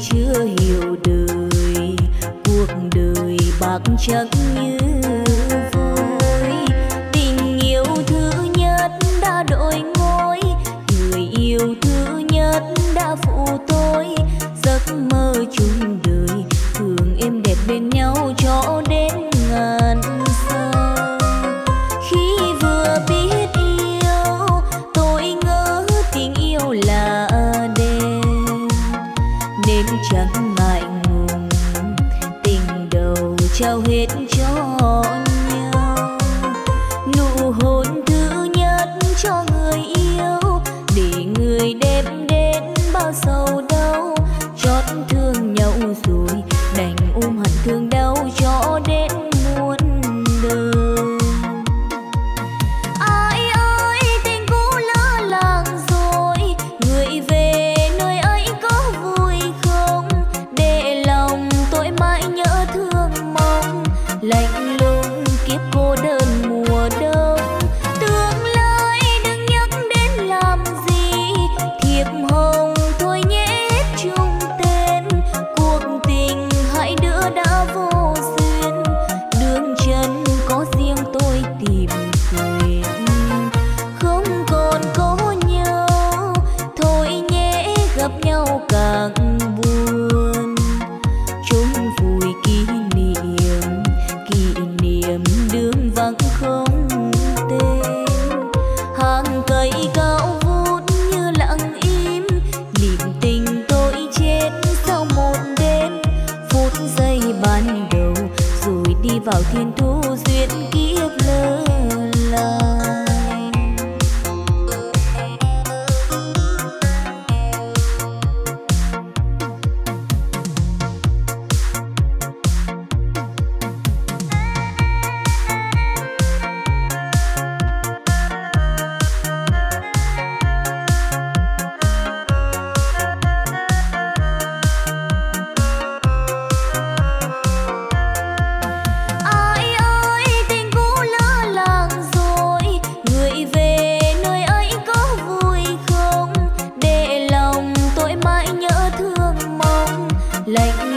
chưa hiểu đời, cuộc đời bạc trắng như vôi. Tình yêu thứ nhất đã đổi ngôi người yêu thứ nhất đã phụ tôi. Giấc mơ chung lạnh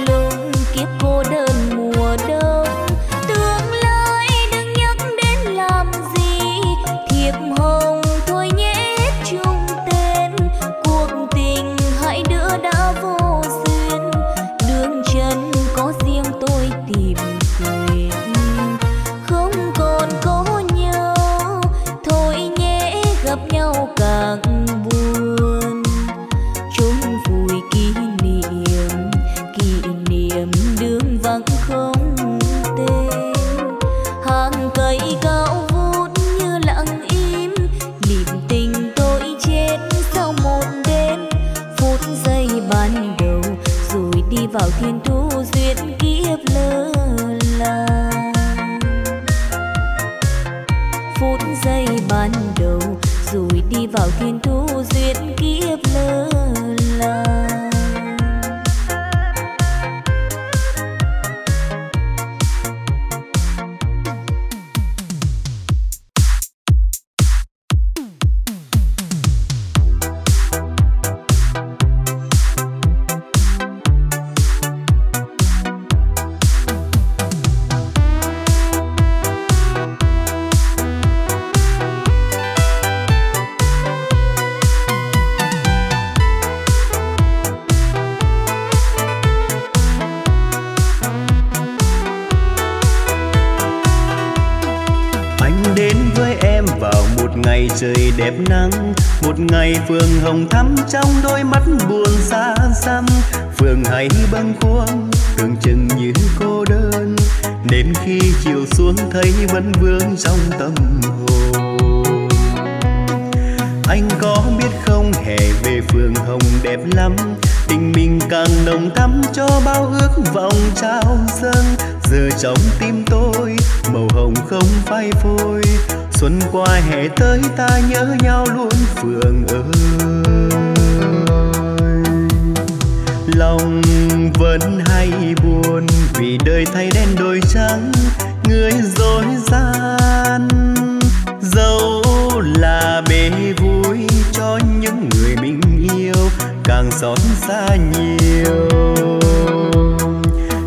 nhiều.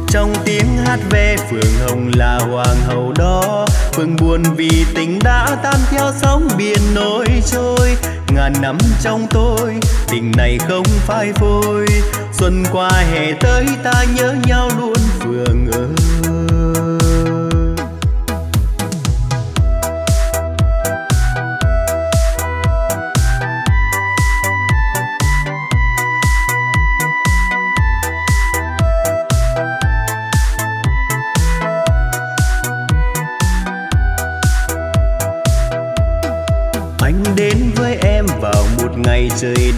Trong tiếng hát về phường hồng là hoàng hậu đó, phường buồn vì tình đã tan theo sóng biển nổi trôi. Ngàn năm trong tôi, tình này không phai phôi. Xuân qua hè tới ta nhớ nhau luôn phường ơi.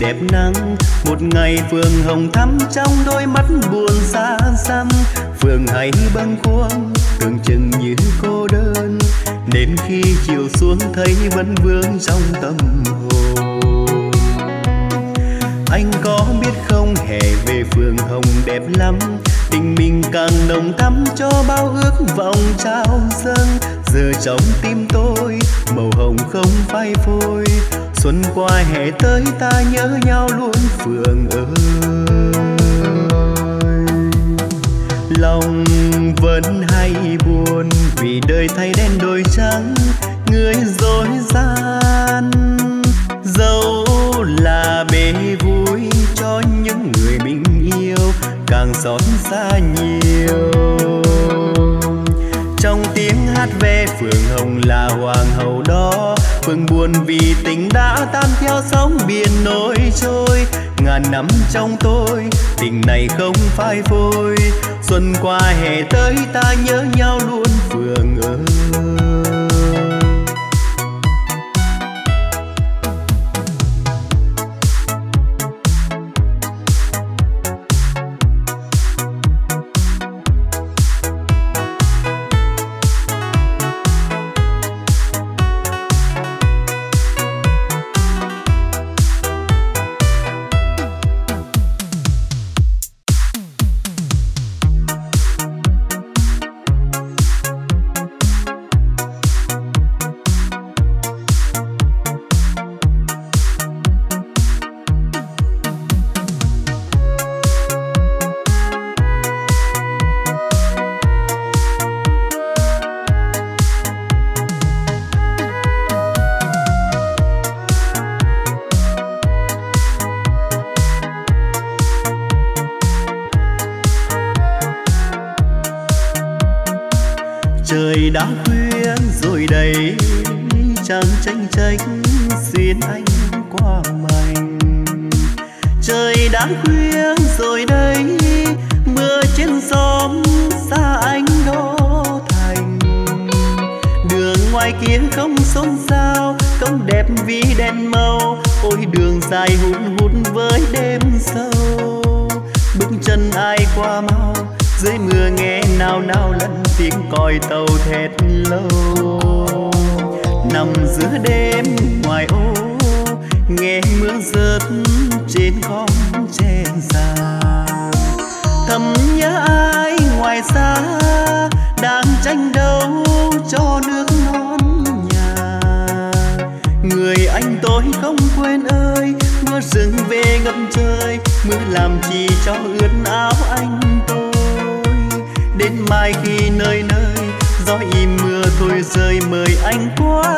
Đẹp nắng. Một ngày phường hồng thắm trong đôi mắt buồn xa xăm. Phường hay bâng khuâng, tưởng chừng như cô đơn. Đến khi chiều xuống thấy vẫn vương trong tâm hồn. Anh có biết không, hè về phường hồng đẹp lắm. Tình mình càng nồng thắm cho bao ước vọng trao dâng. Giờ trong tim tôi, màu hồng không phai phôi xuân qua hè tới ta nhớ nhau luôn phường ơi. Lòng vẫn hay buồn vì đời thay đen đổi trắng, người dối gian. Dẫu là bể vui cho những người mình yêu, càng xót xa nhiều về phường hồng là hoàng hậu đó. Phường buồn vì tình đã tan theo sóng biển nổi trôi. Ngàn năm trong tôi, tình này không phai phôi. Xuân qua hè tới ta nhớ nhau luôn phường ơi. Rồi đây chẳng tranh tranh xuyên anh qua mảnh. Trời đã khuya rồi đây, mưa trên xóm xa anh đô thành. Đường ngoài kia không xôn xao, không đẹp vì đèn màu. Ôi, đường dài hụt hụt với đêm sâu. Bước chân ai qua mau dưới mưa nghe nào nào lần tiếng còi tàu thét lâu. Nằm giữa đêm ngoài ô, nghe mưa rớt trên con tre già. Thầm nhớ ai ngoài xa, đang tranh đấu cho nước non nhà. Người anh tôi không quên ơi, mưa rừng về ngập trời, mưa làm chi cho ướt áo anh mai khi nơi nơi gió im mưa thôi rơi mời anh qua.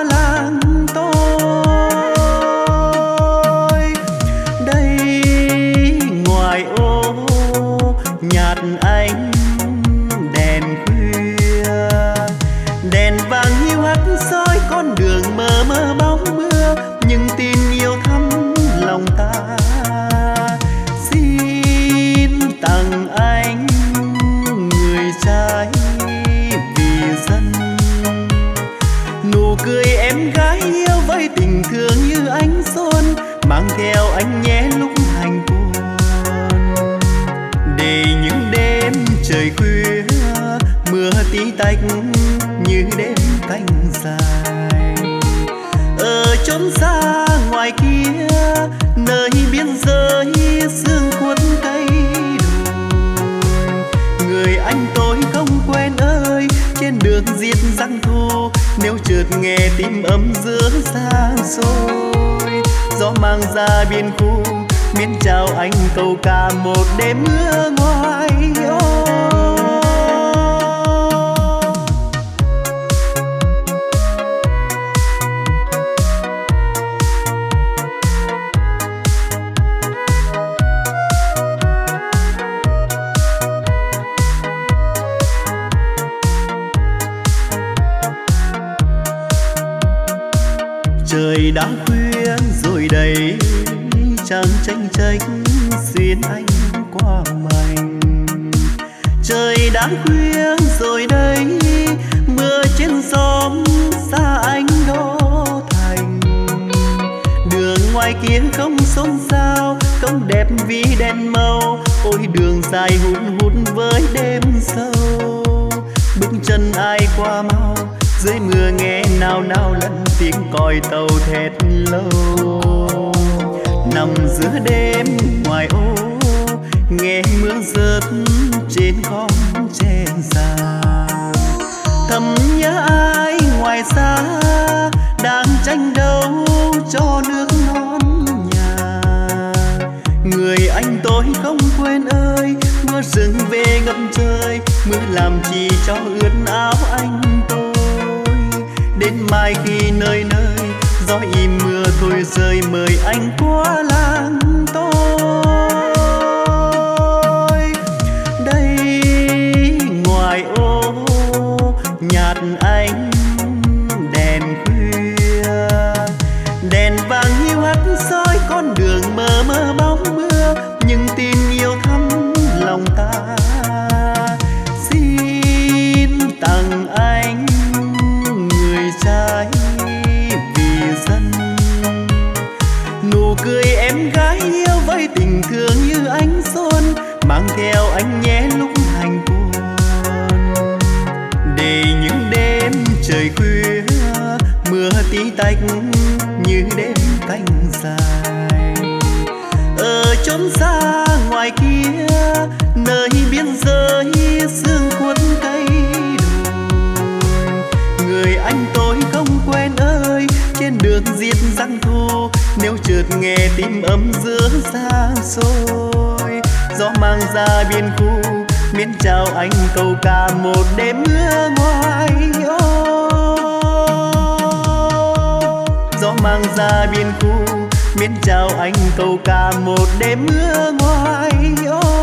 Tim ấm giữa xa xôi, gió mang ra biên khu miễn chào anh câu ca một đêm mưa ngoài trời đã khuya rồi đây, chàng tranh tranh xuyên anh qua mảnh. Trời đã khuya rồi đây, mưa trên xóm xa anh đô thành. Đường ngoài kia không xôn xao, không đẹp vì đèn màu. Ôi, đường dài hun hút với đêm sâu, bước chân ai qua mau dưới mưa nghe nào nào lần tiếng còi tàu thét lâu nằm giữa đêm ngoài ô, nghe mưa rớt trên khóm che già. Thầm nhớ ai ngoài xa, đang tranh đấu cho nước non nhà. Người anh tôi không quên ơi, mưa rừng về ngập trời, mưa làm chi cho ướt áo anh mai khi nơi nơi gió im mưa thôi rơi mời anh qua nghe ấm giữa xa xôi, gió mang ra biên khu, miễn chào anh câu ca một đêm mưa ngoài ô. Gió mang ra biên khu, miễn chào anh câu ca một đêm mưa ngoài ô.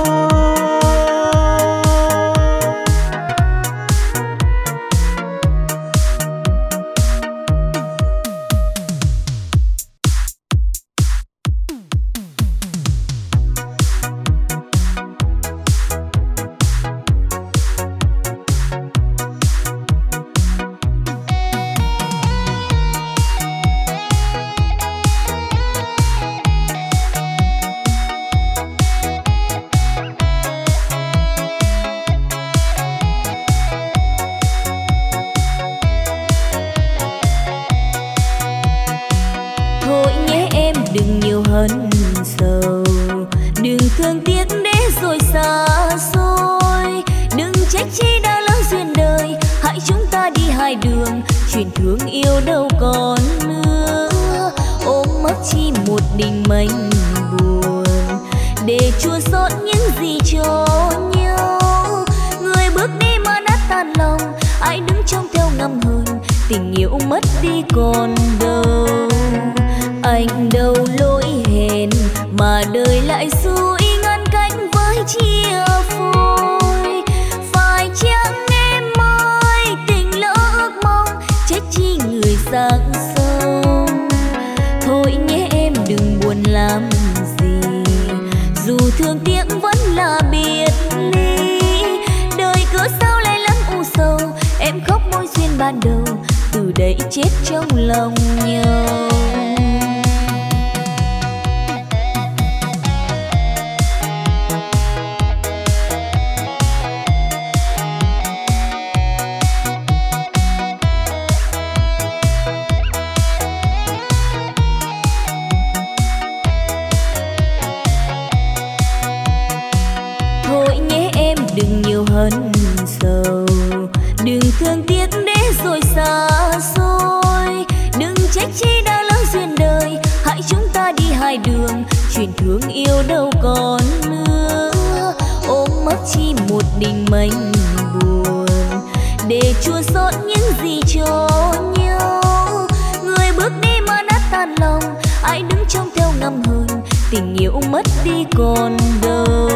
Tình yêu mất đi còn đâu.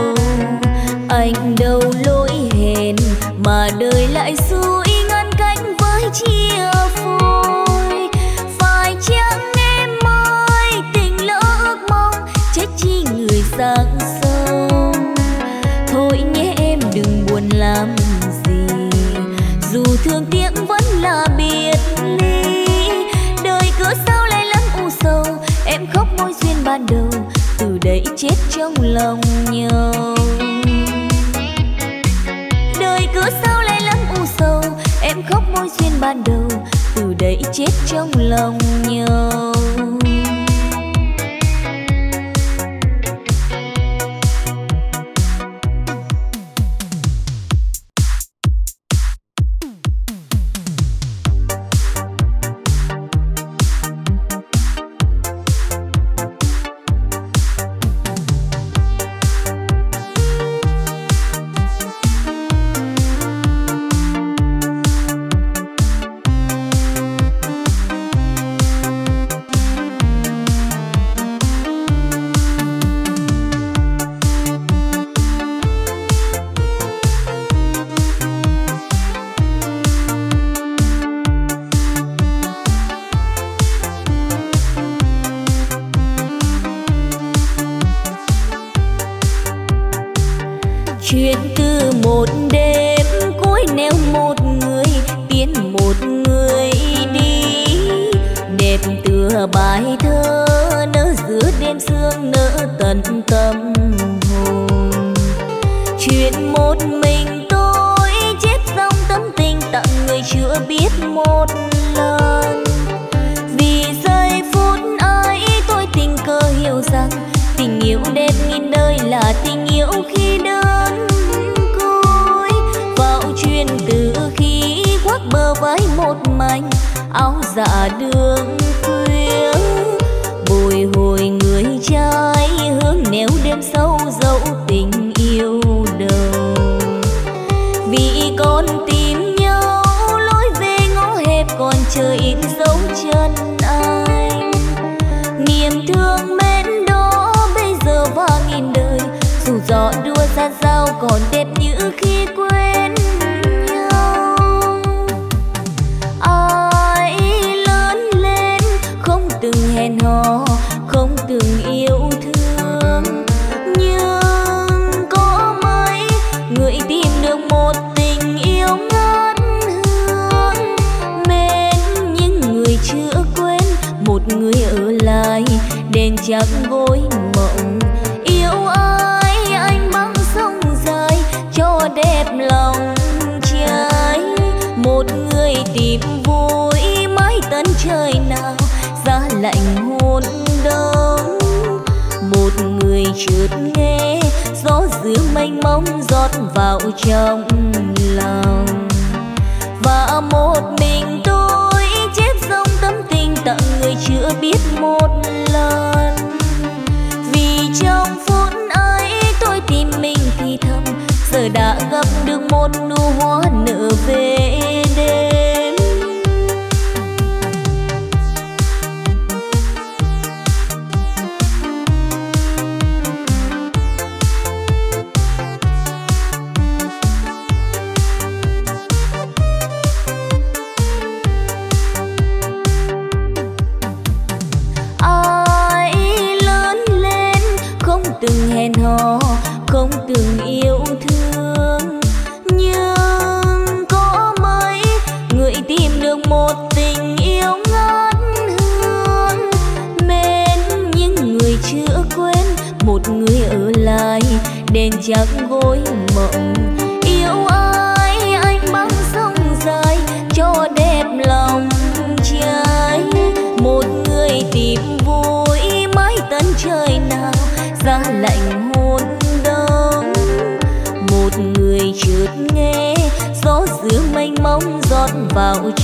Anh đâu lỗi hẹn mà đời lại xui ngăn cách với chia phôi. Phải chăng em ơi, tình lỡ ước mong chết chi người sang sông thôi nhé em, đừng buồn làm gì. Dù thương tiếc vẫn là biệt ly. Đời cứ sao lại lắm u sầu, em khóc môi duyên ban đầu đầy chết trong lòng nhau đời cứ sao lại lắm u sầu, em khóc môi duyên ban đầu, từ đây chết trong lòng nhau trong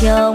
vào trong lòng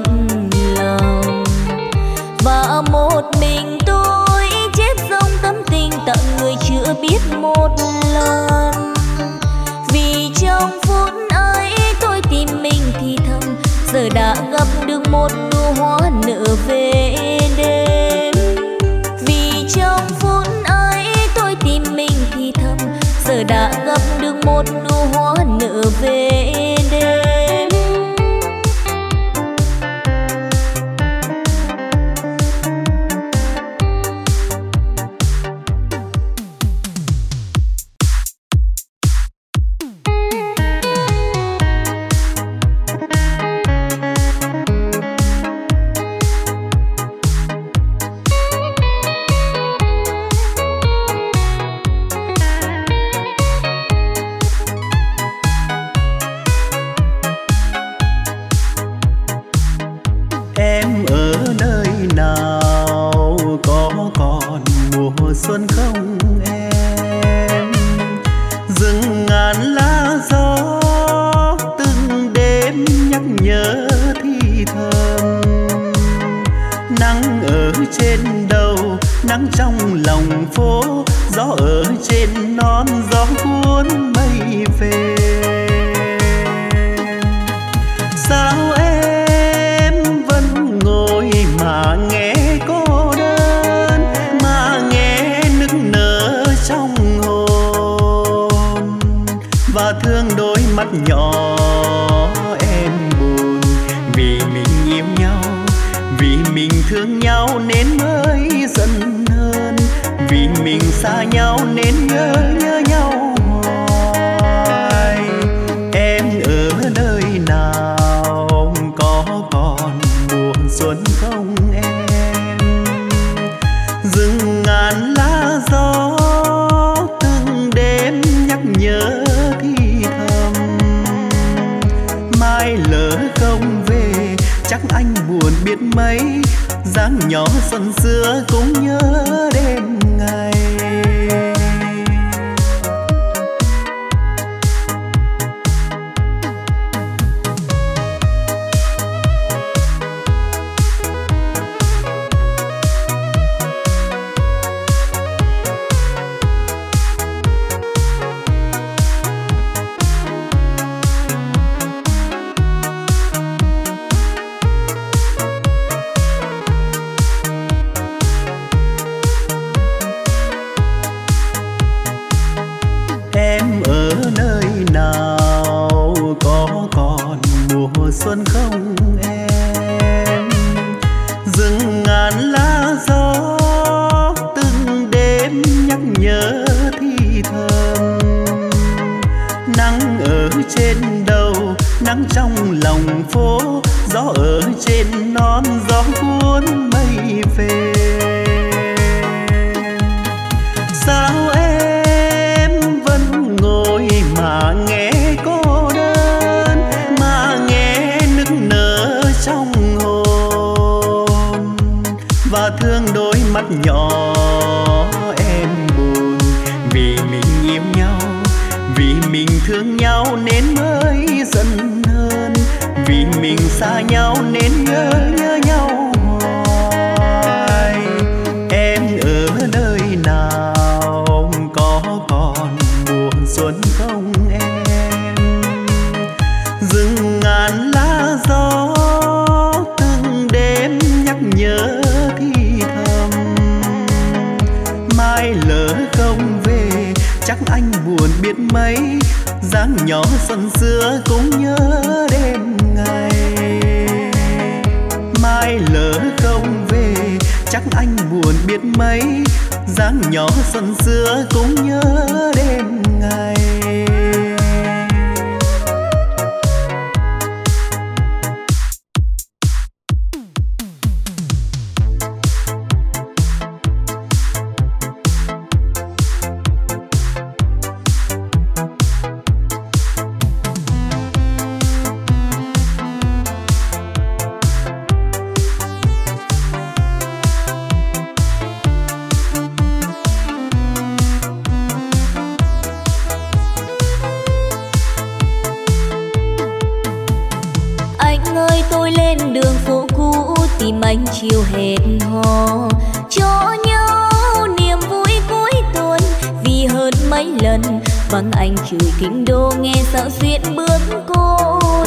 kinh đô nghe sợ duyên bước cô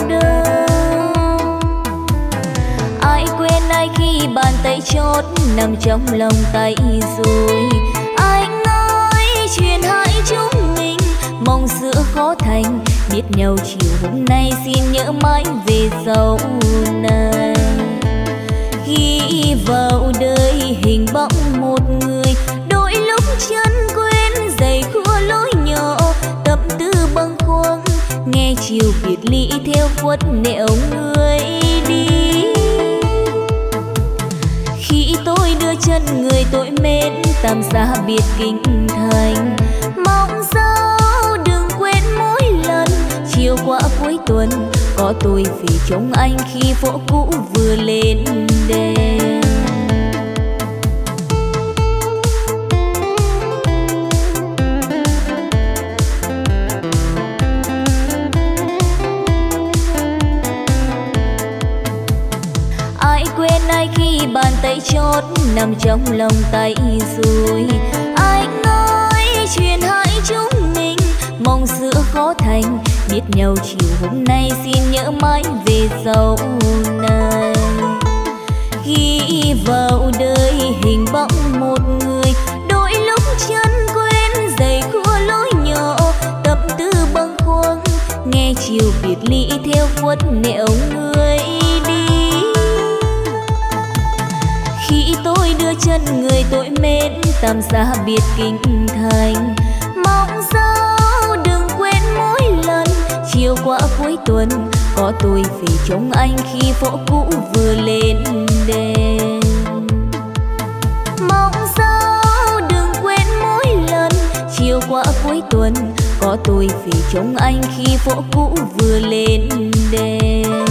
đơn. Ai quên, ai khi bàn tay chót nằm trong lòng tay rồi. Anh ơi chuyện hãy chúng mình, mong giữa khó thành. Biết nhau chiều hôm nay xin nhớ mãi về sau này. Ghi vào đời hình bóng một người, đôi lúc chân chiều biệt ly theo khuất nẻo người đi. Khi tôi đưa chân người tôi mến tạm xa biệt kinh thành. Mong sao đừng quên mỗi lần, chiều qua cuối tuần, có tôi về trông anh khi phố cũ vừa lên đèn bàn tay chót nằm trong lòng tay rồi. Anh ơi chuyện hãy chúng mình, mong giữa khó thành. Biết nhau chiều hôm nay xin nhớ mãi về sau này. Ghi vào đời hình bóng một người, đôi lúc chân quên giày khua lối nhỏ. Tâm tư bâng khuâng, nghe chiều biệt ly theo khuất nẻo người. Khi tôi đưa chân người tôi mến tạm xa biệt kinh thành. Mong sao đừng quên mỗi lần, chiều qua cuối tuần, có tôi về trông anh khi phố cũ vừa lên đèn mong sao đừng quên mỗi lần, chiều qua cuối tuần, có tôi về trông anh khi phố cũ vừa lên đèn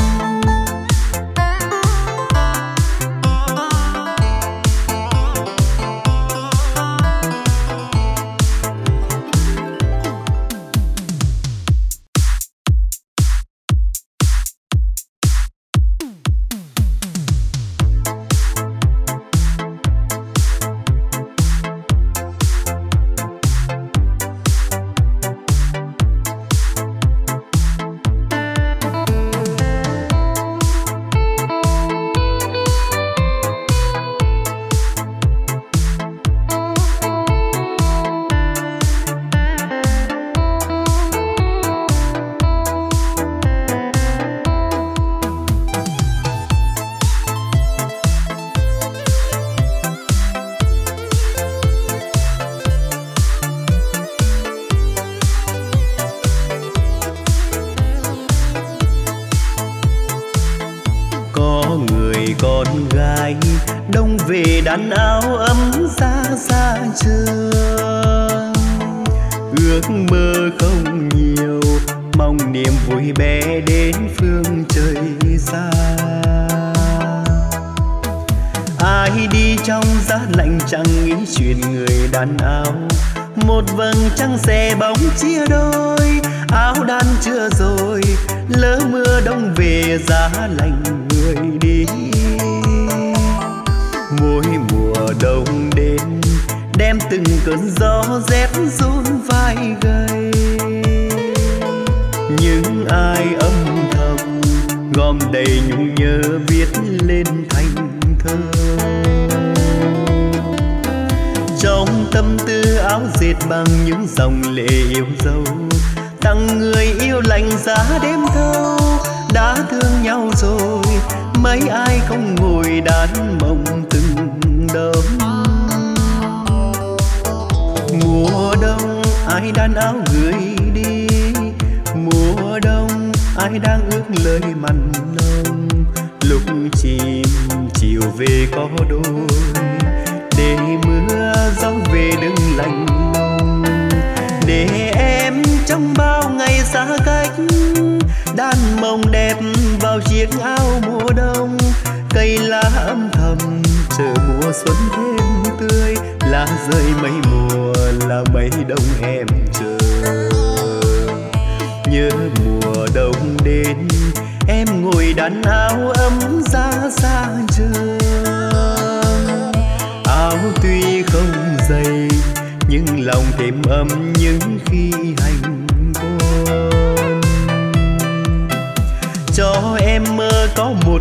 xa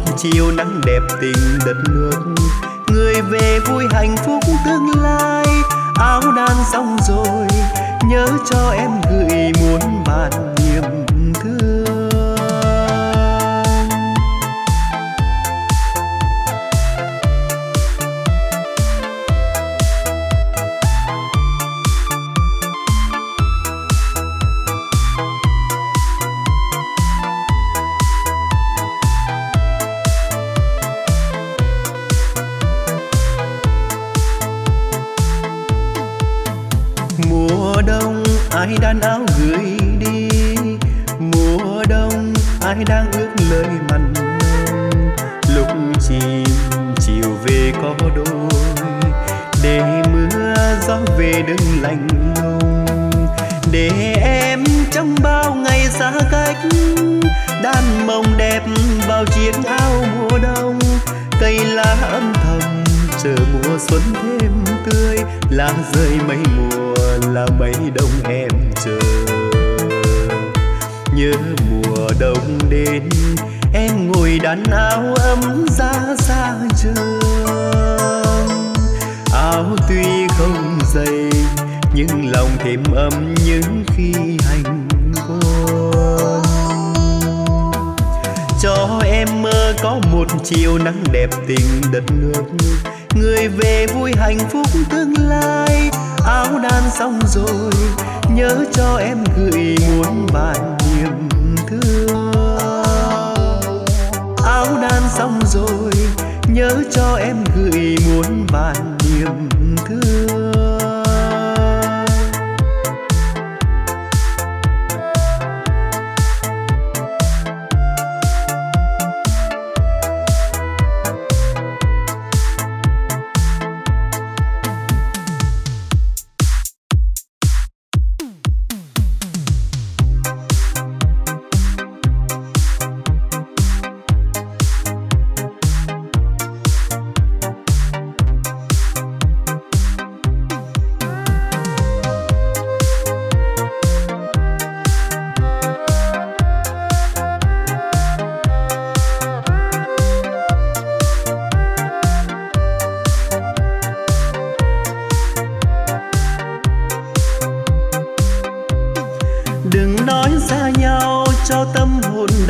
một chiều nắng đẹp tình đất nước. Người về vui hạnh phúc tương lai, áo đan xong rồi, nhớ cho em gửi muôn vàn niềm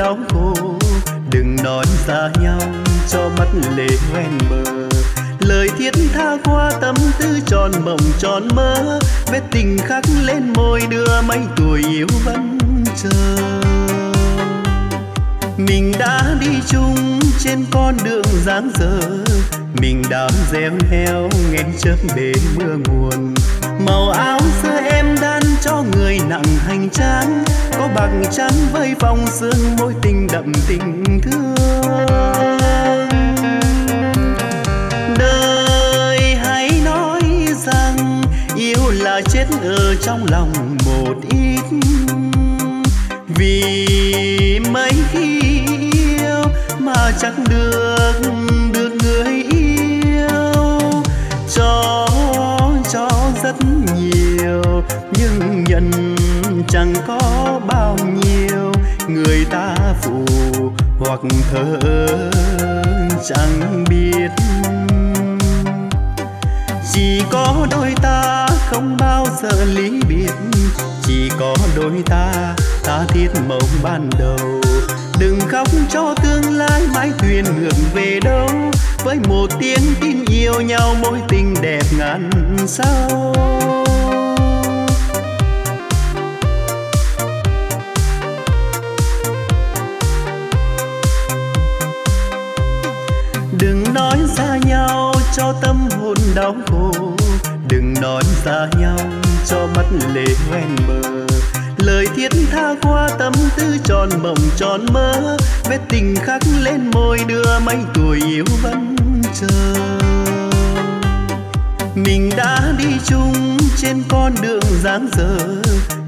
đóng cô đừng nói xa nhau, cho mắt lệ hoen mờ. Lời thiết tha qua tâm tư tròn mộng tròn mơ. Vết tình khắc lên môi đưa mấy tuổi yêu vẫn chờ. Mình đã đi chung trên con đường dáng dở. Mình đã gieo heo nghe chớp bể mưa nguồn. Màu áo xưa em đã cho người nặng hành trang có bạc trắng với vòng xương môi tình đậm tình thương. Đời hãy nói rằng, yêu là chết ở trong lòng một ít. Vì mấy khi yêu mà chẳng được hoặc thơ chẳng biết. Chỉ có đôi ta không bao giờ lý biệt. Chỉ có đôi ta ta thiết mộng ban đầu. Đừng khóc cho tương lai mãi thuyền ngược về đâu. Với một tiếng tin yêu nhau mối tình đẹp ngàn sao. cho tâm hồn đau khổ. Đừng nói xa nhau, cho mắt lệ hoen bờ. lời thiết tha qua tâm tư tròn mộng tròn mơ. Vết tình khắc lên môi đưa mấy tuổi yêu vẫn chờ. Mình đã đi chung trên con đường dáng dở.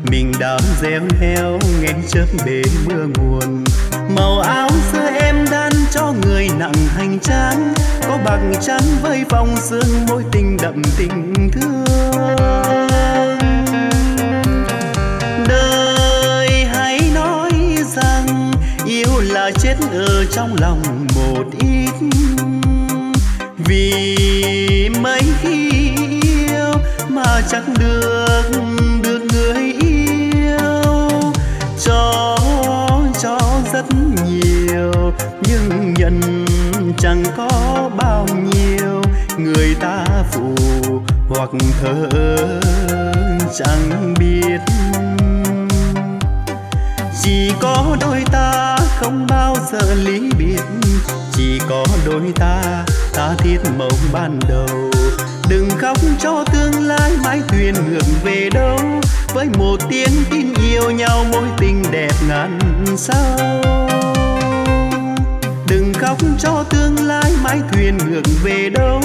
Mình đã gieo heo nghe chớp bể mưa nguồn. Màu áo xưa người nặng hành trang có bạc trắng với vòng sương môi tình đậm tình thương. Đời hãy nói rằng yêu là chết ở trong lòng một ít. Vì mấy khi yêu mà chẳng được được người yêu, cho cho rất nhiều nhân chẳng có bao nhiêu, người ta phụ hoặc thơ chẳng biết. Chỉ có đôi ta không bao giờ lý biệt, chỉ có đôi ta ta thiết mộng ban đầu. Đừng khóc cho tương lai mãi thuyền ngược về đâu, với một tiếng tin yêu nhau mối tình đẹp ngàn sao khóc cho tương lai mãi thuyền ngược về đâu?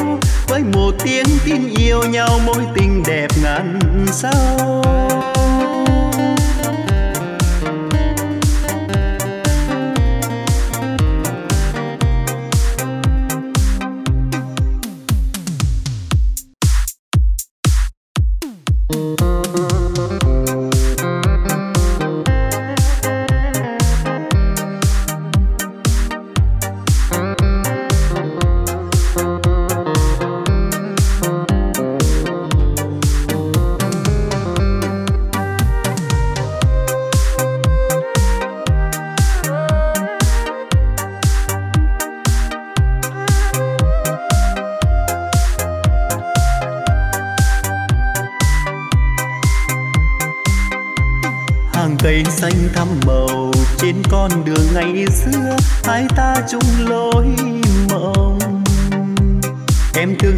Với một tiếng tin yêu nhau, mối tình đẹp ngàn sao?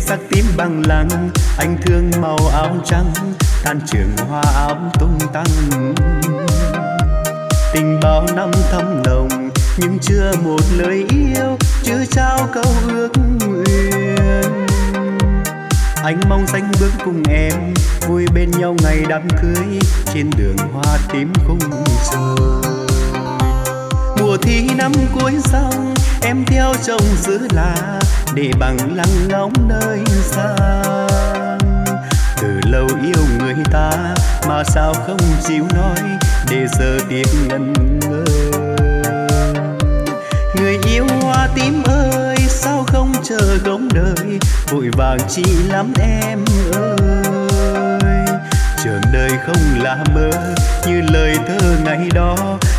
Sắc tím bằng lăng, anh thương màu áo trắng than trường hoa áo tung tăng. Tình bao năm thâm nồng, nhưng chưa một lời yêu chưa trao câu ước nguyện. Anh mong danh bước cùng em, vui bên nhau ngày đám cưới, trên đường hoa tím khung trời. Mùa thi năm cuối xong em theo chồng giữ là để bằng lăng ngóng nơi xa từ lâu yêu người ta mà sao không chịu nói để giờ tiếc ngần ngơ người yêu hoa tím ơi, sao không chờ gống đời? Vội vàng chi lắm em ơi. Trường đời không là mơ, như lời thơ ngày đó.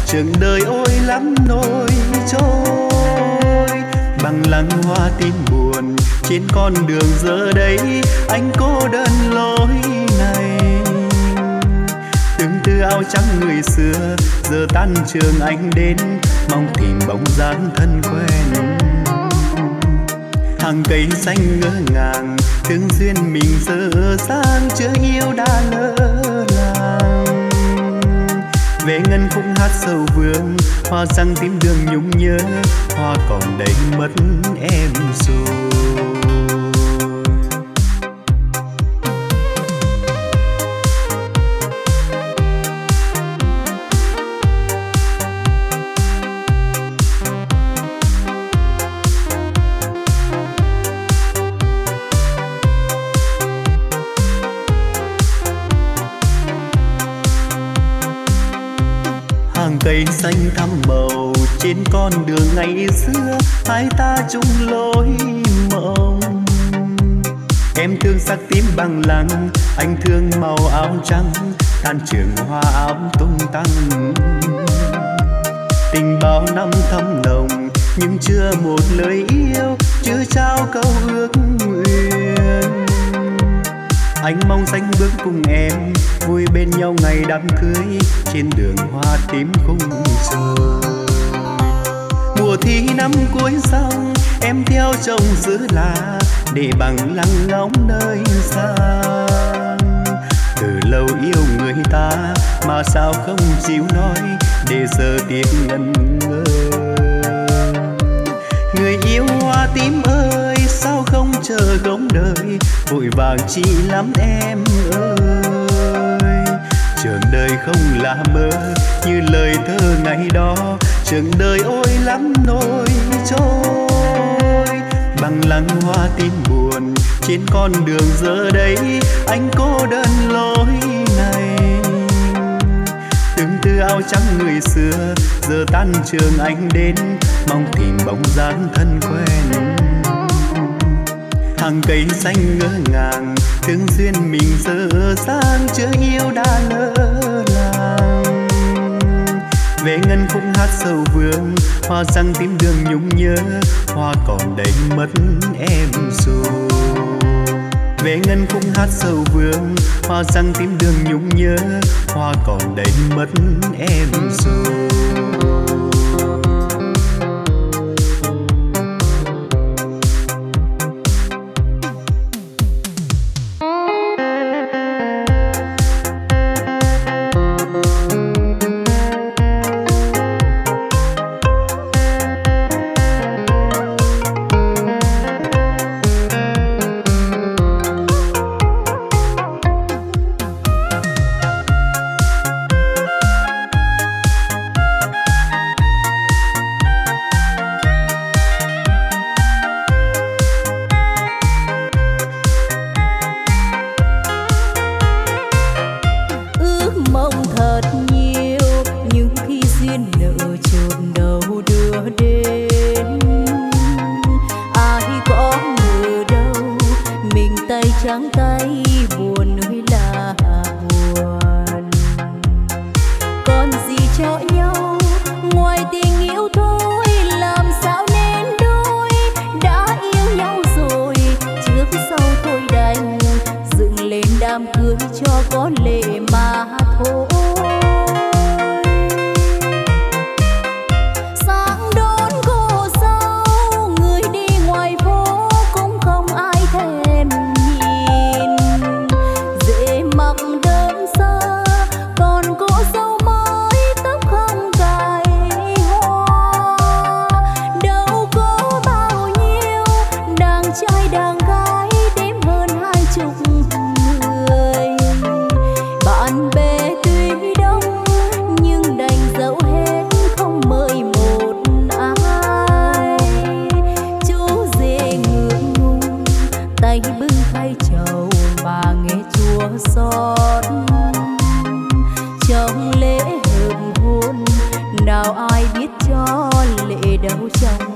Trường đời ôi lắm nỗi trôi bằng lăng hoa tim buồn, trên con đường giờ đây, anh cô đơn lối này. Từng tư áo trắng người xưa, giờ tan trường anh đến, mong tìm bóng dáng thân quen. Hàng cây xanh ngỡ ngàng, thương duyên mình giờ sang chưa yêu đã lỡ về ngân khúc hát sầu vương hoa răng tím đường nhung nhớ, hoa còn đây mất em rồi. Xanh thăm màu trên con đường ngày xưa, hai ta chung lối mộng. Em thương sắc tím bằng lăng, anh thương màu áo trắng, tan trường hoa áo tung tăng. Tình bao năm thâm nồng, nhưng chưa một lời yêu, chưa trao câu ước nguyện anh mong xanh bước cùng em, vui bên nhau ngày đám cưới, trên đường hoa tím khung trời mùa thi năm cuối xong em theo chồng giữ là, để bằng lăng ngóng nơi xa. Từ lâu yêu người ta, mà sao không chịu nói, để giờ tiếc ngần ngơ. Người yêu hoa tím ơi, sao không chờ gống đời? Vội vàng chi lắm em ơi. Trường đời không là mơ, như lời thơ ngày đó. Trường đời ôi lắm nỗi trôi. Bằng lăng hoa tim buồn trên con đường giờ đây. Anh cô đơn lối này. Từng tư áo trắng người xưa, giờ tan trường anh đến. Mong tìm bóng dáng thân quen hàng cây xanh ngỡ ngàng, thương duyên mình dở sang, chưa yêu đã lỡ làng về ngân khúc hát sầu vương hoa răng tím đường nhung nhớ, hoa còn đây mất em rồi. Về ngân khúc hát sầu vương hoa răng tím đường nhung nhớ, hoa còn đây mất em rồi. sao ai biết cho lệ đau trong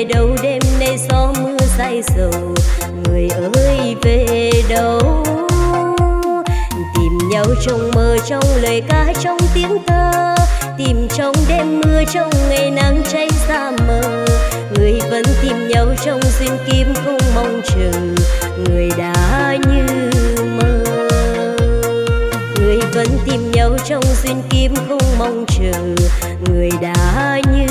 về đâu đêm nay gió mưa say sầu, người ơi về đâu? Tìm nhau trong mơ, trong lời ca, trong tiếng thơ, tìm trong đêm mưa, trong ngày nắng cháy xa mờ. Người vẫn tìm nhau trong duyên kim không mong chờ, người đã như mơ. Người vẫn tìm nhau trong duyên kim không mong chờ, người đã như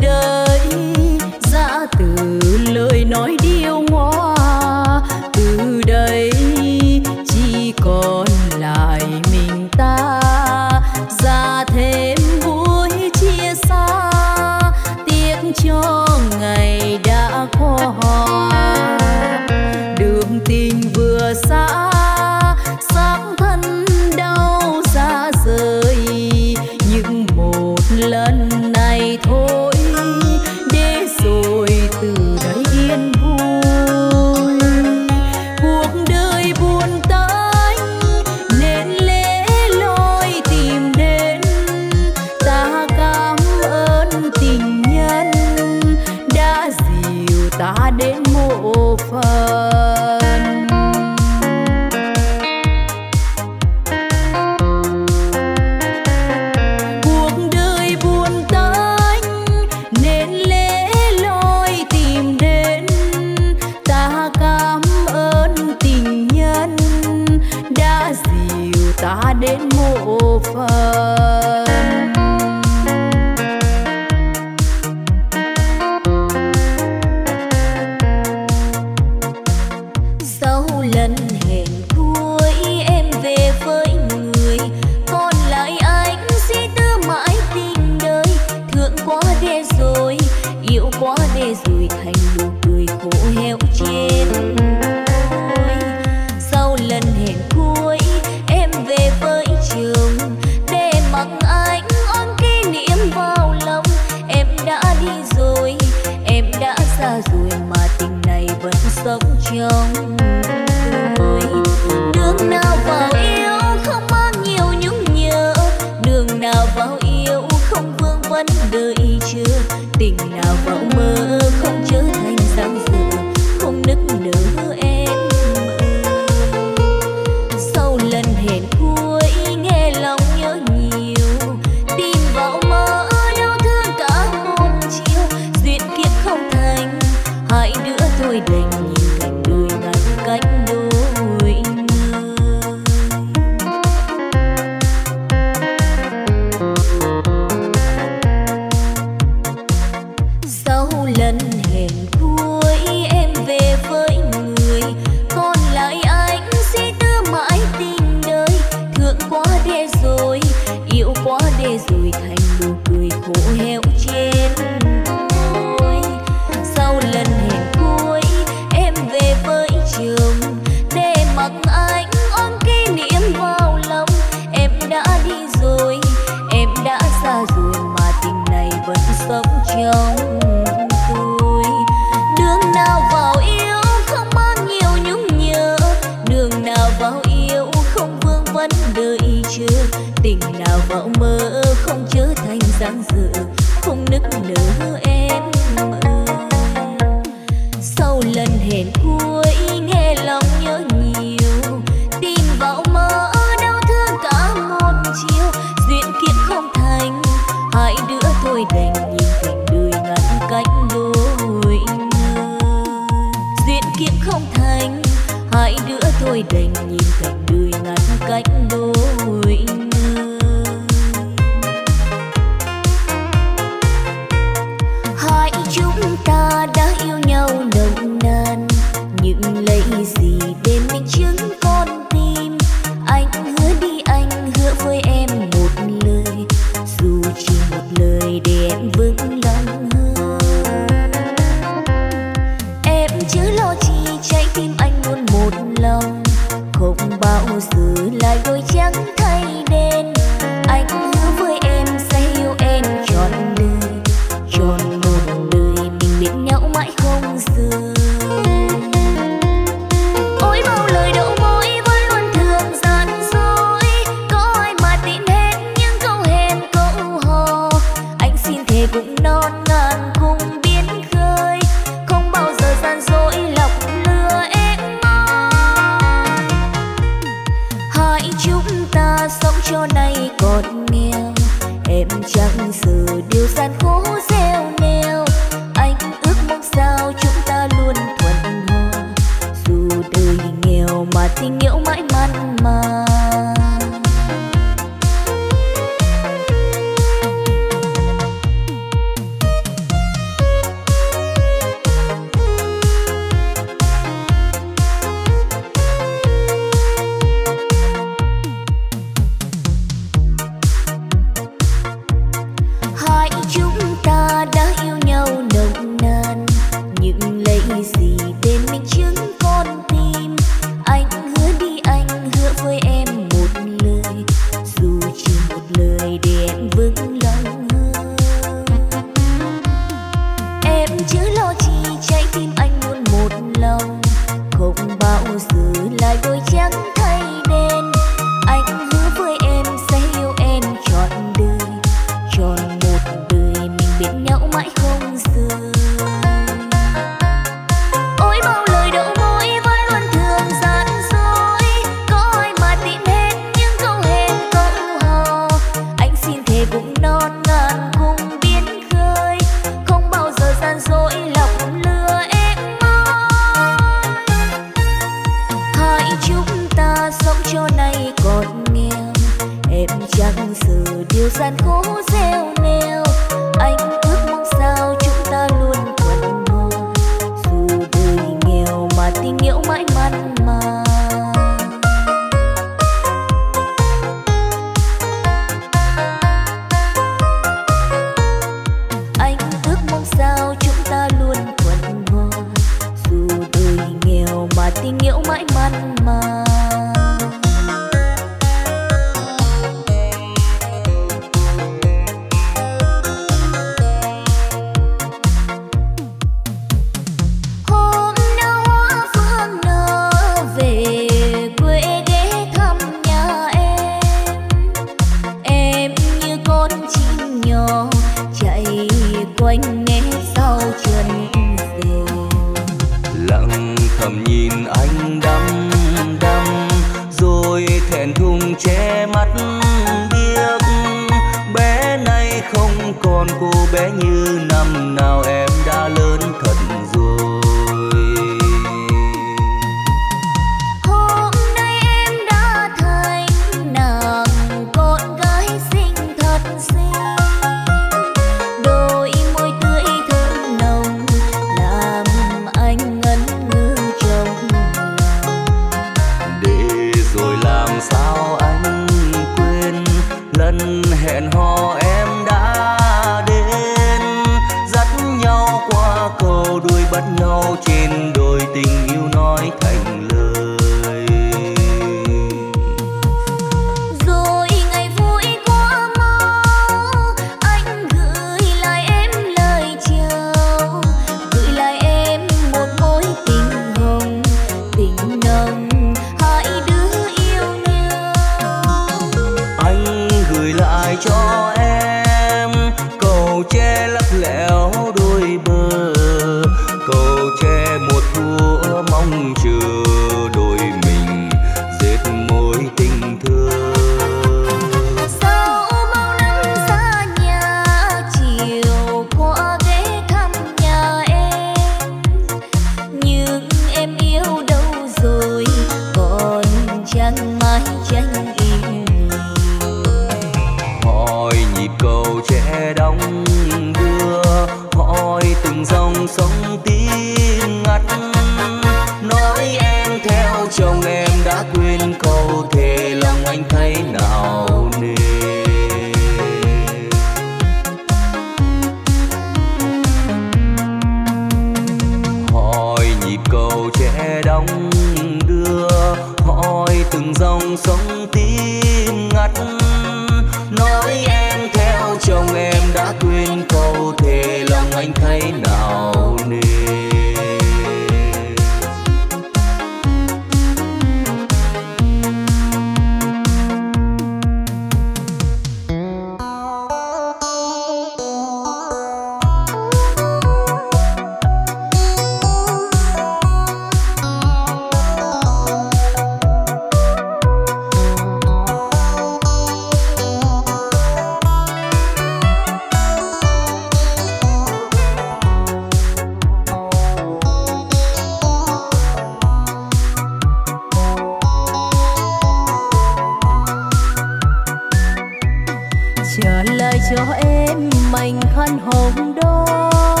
hồn đôi